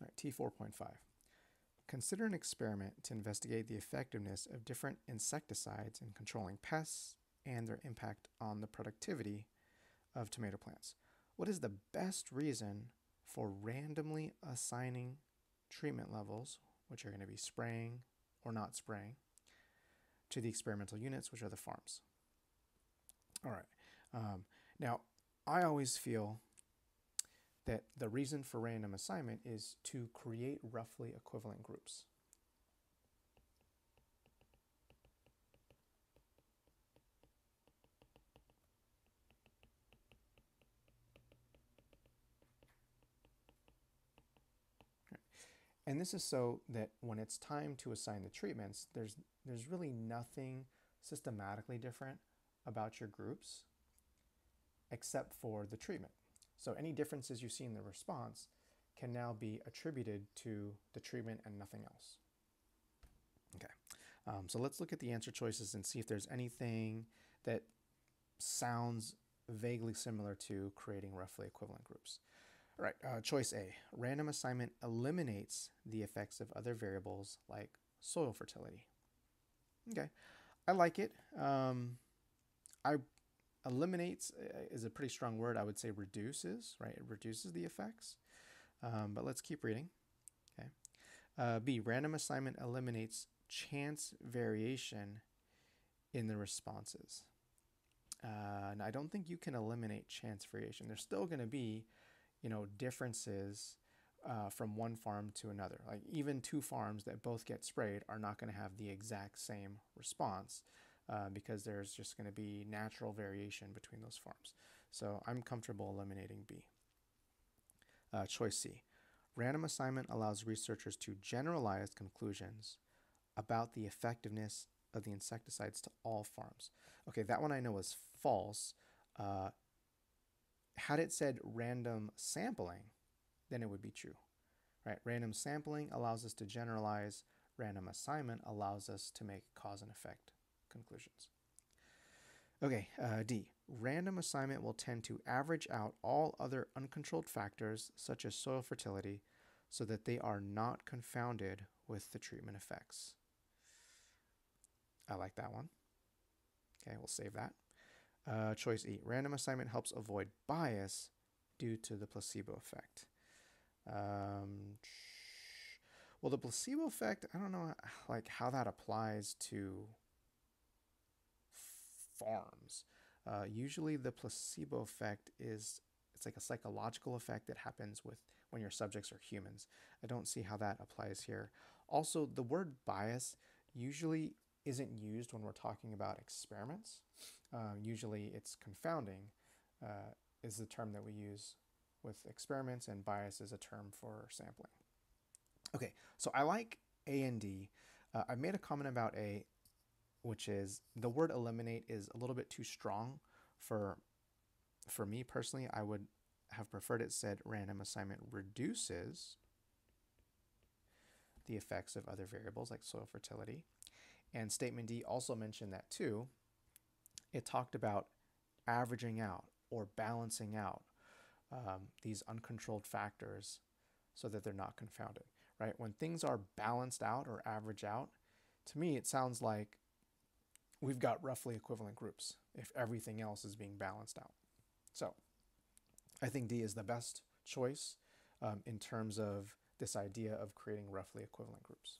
Right, T4.5. Consider an experiment to investigate the effectiveness of different insecticides in controlling pests and their impact on the productivity of tomato plants. What is the best reason for randomly assigning treatment levels, which are going to be spraying or not spraying, to the experimental units, which are the farms? All right. Um, now, I always feel that the reason for random assignment is to create roughly equivalent groups. And this is so that when it's time to assign the treatments, there's, there's really nothing systematically different about your groups except for the treatment. So any differences you see in the response can now be attributed to the treatment and nothing else. Okay, um, so let's look at the answer choices and see if there's anything that sounds vaguely similar to creating roughly equivalent groups. All right, uh, choice A, random assignment eliminates the effects of other variables like soil fertility. Okay, I like it. Um, I eliminates uh, is a pretty strong word. I would say reduces, right? It reduces the effects. Um, but let's keep reading. Okay. Uh, B, random assignment eliminates chance variation in the responses. Uh, and I don't think you can eliminate chance variation. There's still going to be, you know, differences uh, from one farm to another. Like even two farms that both get sprayed are not going to have the exact same response uh, because there's just going to be natural variation between those farms. So I'm comfortable eliminating B. Uh, choice C. Random assignment allows researchers to generalize conclusions about the effectiveness of the insecticides to all farms. Okay, that one I know is false. Uh, had it said random sampling, then it would be true. Right? Random sampling allows us to generalize. Random assignment allows us to make cause and effect conclusions. Okay, uh, D. Random assignment will tend to average out all other uncontrolled factors, such as soil fertility, so that they are not confounded with the treatment effects. I like that one. Okay, we'll save that. Uh, choice E. Random assignment helps avoid bias due to the placebo effect. Um, well, the placebo effect, I don't know like how that applies to farms. Uh, usually the placebo effect is it's like a psychological effect that happens with when your subjects are humans. I don't see how that applies here. Also, the word bias usually isn't used when we're talking about experiments. Uh, usually it's confounding uh, is the term that we use with experiments and bias is a term for sampling. Okay, so I like A and D. Uh, I made a comment about A which is the word eliminate is a little bit too strong for for me personally. I would have preferred it said random assignment reduces the effects of other variables like soil fertility. And statement D also mentioned that too. It talked about averaging out or balancing out um, these uncontrolled factors so that they're not confounded, right? When things are balanced out or average out, to me, it sounds like we've got roughly equivalent groups if everything else is being balanced out. So I think D is the best choice um, in terms of this idea of creating roughly equivalent groups.